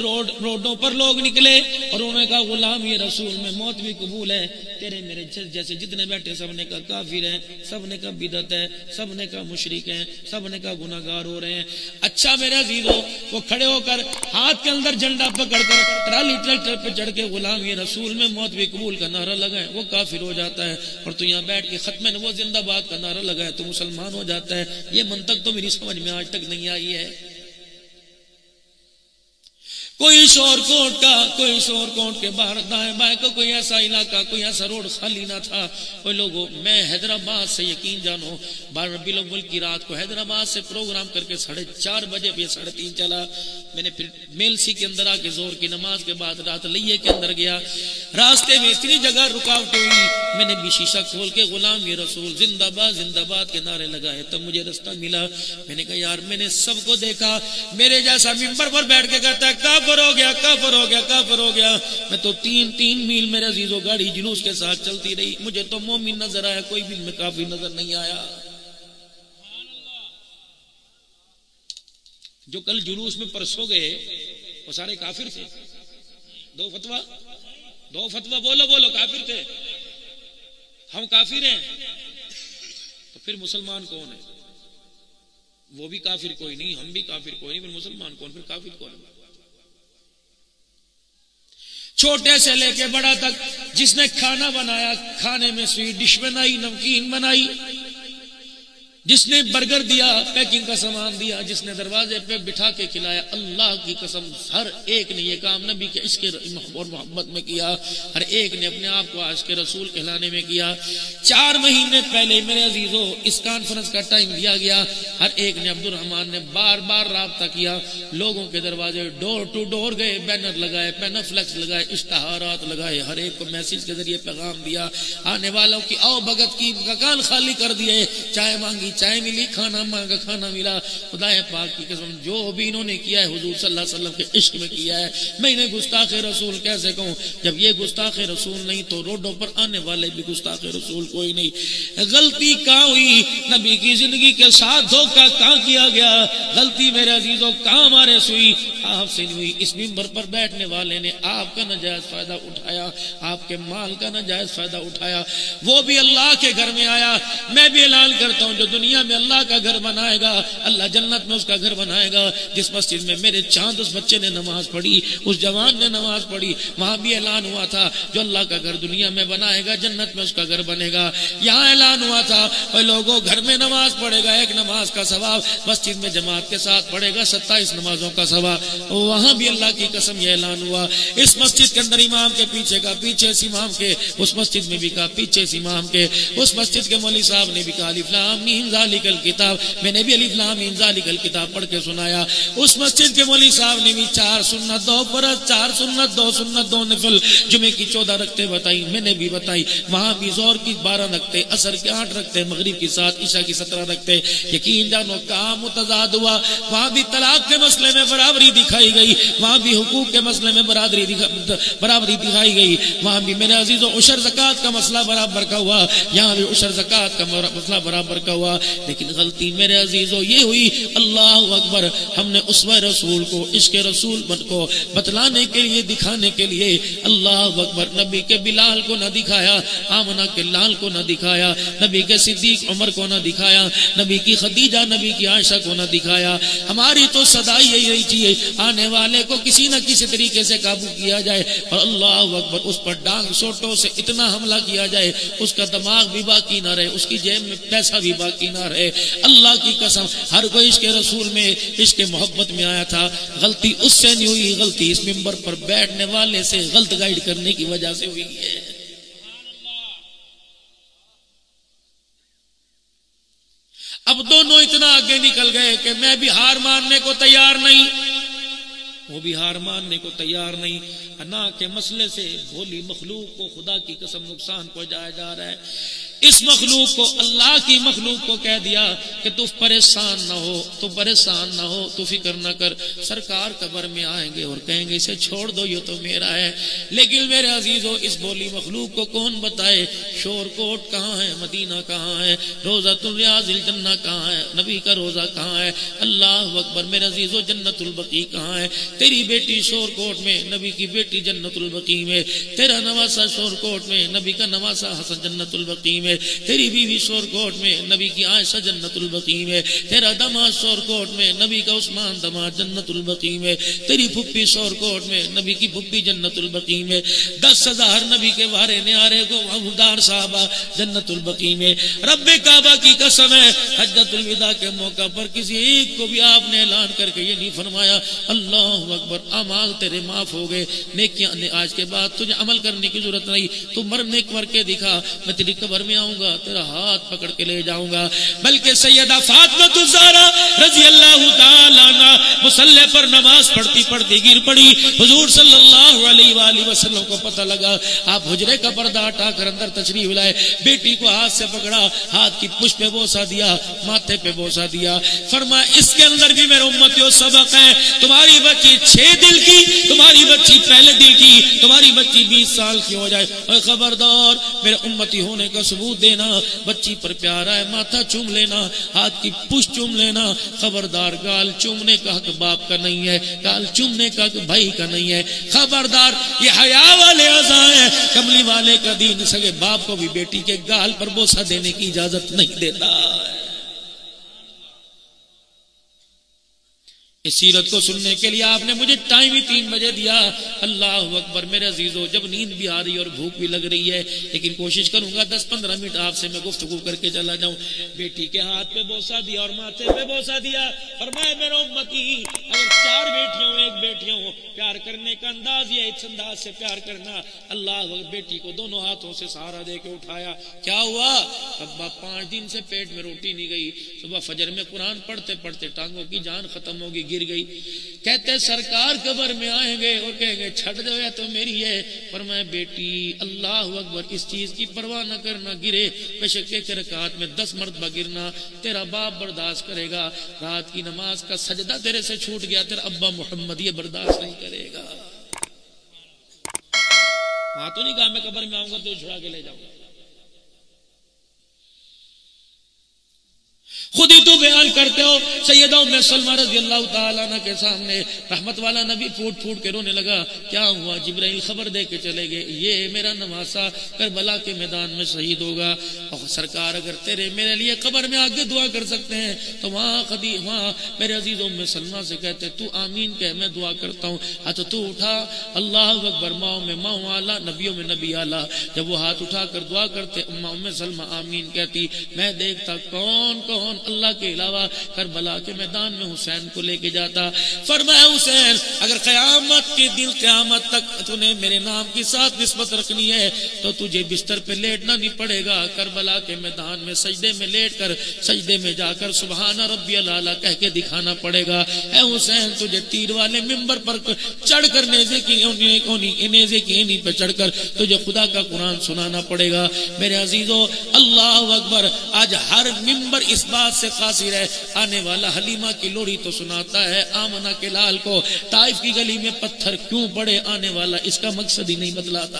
Road, روڈوں پر لوگ نکلے اور انہوں نے کہا، غلام، یہ رسول، میں موت بھی قبول ہے۔ تیرے میرے جیسے جتنے بیٹھے سب نے کہا کافر ہیں، سب نے کہا بدت ہے سب نے کہا مشرق ہیں، سب نے کہا گناہگار ہو رہے ہیں۔ اچھا میرے عزیز ہو وہ کھڑے ہو کر ہاتھ کے اندر جھنڈا پکڑ کر ٹرالی، ٹریکٹر پہ چڑھ کے غلام، یہ رسول، میں موت بھی قبول کا نعرہ لگائے۔ وہ کافر ہو جاتا ہے اور تو یہاں بیٹھ کے ختم وہ زندہ باد کا نعرہ لگائے، تو مسلمان ہو جاتا ہے۔ یہ منطق تو میری سمجھ میں آج تک نہیں آئی ہے۔ کوئی شور کوٹ کا، کوئی شور کوٹ کے باہر دائیں بائیں کا کوئی ایسا علاقہ، کوئی ایسا روڈ خالی نہ تھا۔ کوئی لوگوں میں حیدرآباد سے یقین جانو بارہ ربی الاول کی رات کو حیدرآباد سے پروگرام کر کے ساڑھے چار بجے بھی ساڑھے تین چلا۔ میں نے پھر میلسی کے اندر آ کے زور کی نماز کے بعد رات لئیے کے اندر گیا۔ راستے میں اتنی جگہ رکاوٹ ہوئی، میں نے بھی شیشہ کھول کے غلام یہ رسول زندہ باد زندہ باد کے نعرے لگائے، تب مجھے رستہ ملا۔ میں نے کہا، یار، میں نے سب کو دیکھا، میرے جیسا ممبر پر بیٹھ کے کہتا ہے، کافر ہو گیا، کافر ہو گیا، کافر ہو گیا۔ میں تو تین تین میل میرے عزیز و گاڑی جلوس کے ساتھ چلتی رہی۔ مجھے تو مومن نظر آیا، کوئی بھی میں کافی نظر نہیں آیا۔ جو کل جلوس میں پرسو گئے، وہ سارے کافر تھے۔ دو فتوا دو فتوا بولو بولو، کافر تھے۔ ہم کافر ہیں۔ تو پھر مسلمان کون ہے وہ بھی کافر کوئی نہیں، ہم بھی کافر کوئی نہیں، پھر مسلمان کون، پھر کافر کون ہے چھوٹے سے لے کے بڑا تک، جس نے کھانا بنایا، کھانے میں سویٹ ڈش بنائی، نمکین بنائی جس نے برگر دیا، پیکنگ کا سامان دیا، جس نے دروازے پہ بٹھا کے کھلایا، اللہ کی قسم ہر ایک نے یہ کام نبی کے عشق اور محبت میں کیا، ہر ایک نے اپنے آپ کو آج کے رسول کہلانے میں کیا۔ چار مہینے پہلے میرے عزیزوں اس کانفرنس کا ٹائم دیا گیا۔ ہر ایک نے عبد الرحمان نے بار بار رابطہ کیا۔ لوگوں کے دروازے ڈور ٹو ڈور گئے بینر لگائے پین فلیکس لگائے، اشتہارات لگائے۔ ہر ایک کو میسج کے ذریعے پیغام دیا۔ آنے والوں کی او بھگت کی مکان خالی کر دیے۔ چائے مانگی چائے ملی کھانا مانگا، کھانا ملا خدا پاک کی قسم جو بھی انہوں نے کیا ہے، حضور صلی اللہ علیہ وسلم کے عشق میں کیا ہے۔ میں انہیں گستاخ رسول کیسے کہوں؟ جب یہ گستاخ رسول نہیں تو روڈوں پر آنے والے بھی گستاخ رسول کوئی نہیں۔ غلطی کہاں ہوئی؟ نبی کی زندگی کے ساتھ دھوکہ کہاں کیا گیا؟ غلطی میرے عزیزوں، کہاں ہمارے سوئی؟ آپ سے نہیں ہوئی۔ اس ممبر پر بیٹھنے والے نے آپ کا نجائز فائدہ اٹھایا، آپ کے مال کا نجائز فائدہ اٹھایا۔ وہ بھی اللہ کے گھر میں آیا۔ میں بھی اعلان کرتا ہوں، جو دنیا میں اللہ کا گھر بنائے گا، اللہ جنت میں اس کا گھر بنائے گا۔ جس مسجد میں میرے چاند اس بچے نے نماز پڑھی، اس جوان نے نماز پڑھی، وہاں بھی اعلان ہوا تھا جو اللہ کا گھر دنیا میں بنائے گا، جنت میں اس کا گھر بنے گا۔ یہاں اعلان ہوا تھا لوگوں، گھر میں نماز پڑھے گا، ایک نماز کا ثواب، مسجد میں جماعت کے ساتھ پڑھے گا، ستائیس نمازوں کا ثواب۔ وہاں بھی اللہ کی قسم یہ اعلان ہوا۔ اس مسجد کے اندر امام کے پیچھے کا، پیچھے اس امام کے، اس مسجد میں بھی کہا پیچھے اس امام کے، اس مسجد کے مولوی صاحب نے بھی کہا ذالک الکتاب، میں نے بھی علی فلام ذالک الکتاب پڑھ کے سنایا۔ اس مسجد کے مولوی صاحب نے بھی چار سنت، دو فرض، چار سنت، دو سنت، دو نفل۔ جمعے کی چودہ رکھتے بتائی میں نے بھی بتائی وہاں بھی زور کی بارہ رکھتے اثر کے آٹھ رکھتے، مغرب کی سات، عشاء کی سترہ رکھتے۔ یقین جانو کام متضاد ہوا۔ وہاں بھی طلاق کے مسئلے میں برابری دکھائی گئی۔ وہاں بھی حقوق کے مسئلے میں برادری برابری دکھائی گئی۔ وہاں بھی میرے عزیز و عشر زکات کا مسئلہ برابر کا ہوا۔ یہاں بھی عشر زکات کا مسئلہ برابر کا ہوا۔ لیکن غلطی میرے عزیزو، یہ ہوئی، اللہ اکبر، ہم نے اس رسول کو، عشق رسول بن کو بتلانے کے لیے، دکھانے کے لیے اللہ اکبر، نبی کے بلال کو نہ دکھایا، آمنہ کے لال کو نہ دکھایا، نبی کے صدیق عمر کو نہ دکھایا، نبی کی خدیجہ، نبی کی عائشہ کو نہ دکھایا۔ ہماری تو صدا یہی رہی چاہیے آنے والے کو کسی نہ کسی طریقے سے قابو کیا جائے، اور اللہ اکبر، اس پر ڈانگ سوٹوں سے اتنا حملہ کیا جائے، اس کا دماغ بھی باقی نہ رہے، اس کی جیب میں پیسہ بھی باقی نہ رہے اللہ کی قسم، ہر کوئی عشق رسول میں عشق محبت میں آیا تھا۔ غلطی اس سے نہیں ہوئی، غلطی اس ممبر پر بیٹھنے والے سے غلط گائیڈ کرنے کی وجہ سے ہوئی ہے۔ اب دونوں اتنا آگے نکل گئے کہ میں بھی ہار ماننے کو تیار نہیں۔ وہ بھی ہار ماننے کو تیار نہیں۔ انا کے مسئلے سے بھولی مخلوق کو خدا کی قسم نقصان پہنچایا جا رہا ہے۔ اس مخلوق کو اللہ کی مخلوق کو کہہ دیا کہ تو پریشان نہ ہو، تو پریشان نہ ہو، تو فکر نہ کر۔ سرکار قبر میں آئیں گے اور کہیں گے، اسے چھوڑ دو، یہ تو میرا ہے۔ لیکن میرے عزیز ہو اس بولی مخلوق کو کون بتائے؟ شور کوٹ کہاں ہے؟ مدینہ کہاں ہے؟ روزہ الریاض الجنہ کہاں ہے؟ نبی کا روزہ کہاں ہے؟ اللہ اکبر، میرے عزیز و، جنت البقی کہاں ہے؟ تیری بیٹی شور کوٹ میں، نبی کی بیٹی جنت البقی میں۔ تیرا نواسا شور کوٹ میں، نبی کا نواسا حسن جنت البقی میں۔ تیری بیوی شور کوٹ میں نبی کی عائشہ جنت البقی میں تیرا دماغ شور کوٹ میں نبی کا عثمان دماغ جنت البقی میں تیری پھپھی شور کوٹ میں نبی کی پھپھی جنت البقی میں دس ہزار نبی کے وارے نیارے کو محمودار صحابہ جنت البقی میں رب کعبہ کی قسم ہے، حجت الوداع کے موقع پر کسی ایک کو بھی آپ نے اعلان کر کے یہ نہیں فرمایا، اللہ اکبر، امال تیرے معاف ہو گئے، نیکیاں آج کے بعد تجھے عمل کرنے کی ضرورت نہیں، تو مرنے مر کے دکھا، میں تیری قبر میں آؤں گا، تیرا ہاتھ پکڑ کے لے جاؤں گا۔ بلکہ سیدہ فاطمہ الزہرا رضی اللہ تعالیٰ عنہ مسلح پر نماز پڑھتی پڑھتی گر پڑی۔ حضور صلی اللہ علیہ وآلہ وسلم کو پتہ لگا، آپ حجرے کا پردہ ہٹا کر اندر تشریف لائے۔ بیٹی کو ہاتھ سے پکڑا، ہاتھ کی پشت پہ بوسا دیا، ماتھے پہ بوسا دیا۔ فرما، اس کے اندر بھی میرے امتیوں سبق ہے۔ تمہاری بچی چھ دل کی، تمہاری بچی پہلے دل کی، تمہاری بچی بیس سال کی ہو جائے۔ اور خبردار، میرے امتی ہونے کا ثبوت دینا، بچی پر پیارا ہے ماتھا چوم لینا، ہاتھ کی پشت چوم لینا، خبردار گال چومنے کا حق باپ کا نہیں ہے، گال چومنے کا حق بھائی کا نہیں ہے۔ خبردار، یہ حیا والے ازاں ہیں، کملی والے کا دین، سگے باپ کو بھی بیٹی کے گال پر بوسا دینے کی اجازت نہیں دیتا۔ ہے اس سیرت کو سننے کے لیے آپ نے مجھے ٹائم ہی تین بجے دیا۔ اللہ اکبر، میرے عزیزو جب نیند بھی آ رہی ہے اور بھوک بھی لگ رہی ہے، لیکن کوشش کروں گا دس پندرہ منٹ آپ سے میں گفتگو کر کے چلا جاؤں۔ بیٹی کے ہاتھ پہ بوسا دیا اور ماتھے پہ بوسا دیا۔ فرمائے میرا امتی، اگر چار بیٹیاں ایک بیٹیاں ہوں، پیار کرنے کا انداز یہ اس انداز سے پیار کرنا۔ اللہ بیٹی کو دونوں ہاتھوں سے سہارا دے کے اٹھایا۔ کیا ہوا؟ ابا، پانچ دن سے پیٹ میں روٹی نہیں گئی۔ صبح فجر میں قرآن پڑھتے پڑھتے ٹانگوں کی جان ختم ہوگی گر گئی۔ کہتے سرکار قبر میں آئیں گے اور کہیں گے، چھٹ دو یا تو میری ہے۔ پر میں، بیٹی، اللہ اکبر، اس چیز کی پرواہ نہ کرنا گرے۔ بشک کے رکعت میں دس مرتبہ گرنا تیرا باپ برداشت کرے گا۔ رات کی نماز کا سجدہ تیرے سے چھوٹ گیا، تیرا ابا محمد یہ برداشت نہیں کرے گا۔ ہاں تو نہیں کہا میں قبر میں آؤں گا، تو چھڑا کے لے جاؤں گا۔ خود ہی تو بیان کرتے ہو۔ سیدہ ام سلمہ رضی اللہ تعالیٰ عنہ کے سامنے رحمت والا نبی پھوٹ پھوٹ کے رونے لگا۔ کیا ہوا جبرائیل خبر دے کے چلے گئے؟ یہ میرا نواسا کربلا کے میدان میں شہید ہوگا۔ اور سرکار اگر تیرے میرے لیے قبر میں آگے دعا کر سکتے ہیں، تو وہاں خدی وہاں میرے عزیز ام سلمہ سے کہتے، تو آمین کہ میں دعا کرتا ہوں۔ ہاتھ تو اٹھا، اللہ اکبر، ماؤں میں ماؤں آلہ، نبیوں میں نبی آلہ۔ جب وہ ہاتھ اٹھا کر دعا کرتے، اما ام سلمہ آمین کہتی، میں دیکھتا کون کون اللہ کے علاوہ کربلا کے میدان میں حسین کو لے کے جاتا۔ فرمایا، حسین، اگر قیامت کے دن قیامت تک میرے نام کی ساتھ نسبت رکھنی ہے، تو تجھے بستر پہ لیٹنا نہیں پڑے گا۔ کربلا کے میدان میں سجدے میں لیٹ کر، سجدے میں جا کر سبحان ربی اللہ کہہ کے دکھانا پڑے گا۔ اے حسین، تجھے تیر والے ممبر پر چڑھ کر نیزے کی نیزے کی اینی پہ چڑھ کر تجھے خدا کا قرآن سنانا پڑے گا۔ میرے عزیزو، اللہ اکبر، آج ہر ممبر اس بات بات سے قاصر ہے آنے والا حلیمہ کی لوڑی تو سناتا ہے۔ آمنہ کے لال کو طائف کی گلی میں پتھر کیوں پڑے؟ آنے والا اس کا مقصد ہی نہیں بتلاتا۔